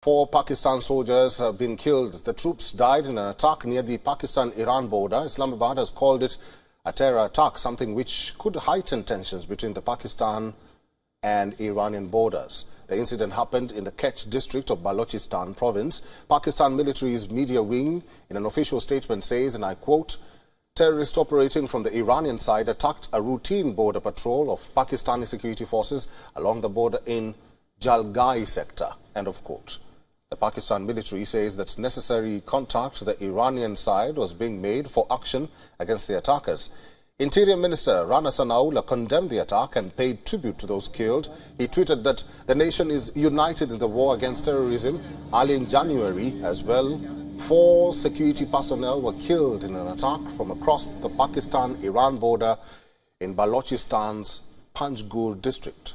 Four Pakistan soldiers have been killed. The troops died in an attack near the Pakistan-Iran border. Islamabad has called it a terror attack, something which could heighten tensions between the Pakistan and Iranian borders. The incident happened in the Kech district of Balochistan province. Pakistan military's media wing, in an official statement, says, and I quote, Terrorists operating from the Iranian side attacked a routine border patrol of Pakistani security forces along the border in Jalgai sector. End of quote. The Pakistan military says that necessary contact to the Iranian side was being made for action against the attackers. Interior Minister Rana Sanaullah condemned the attack and paid tribute to those killed. He tweeted that the nation is united in the war against terrorism. Early in January as well, four security personnel were killed in an attack from across the Pakistan-Iran border in Balochistan's Panjgur district.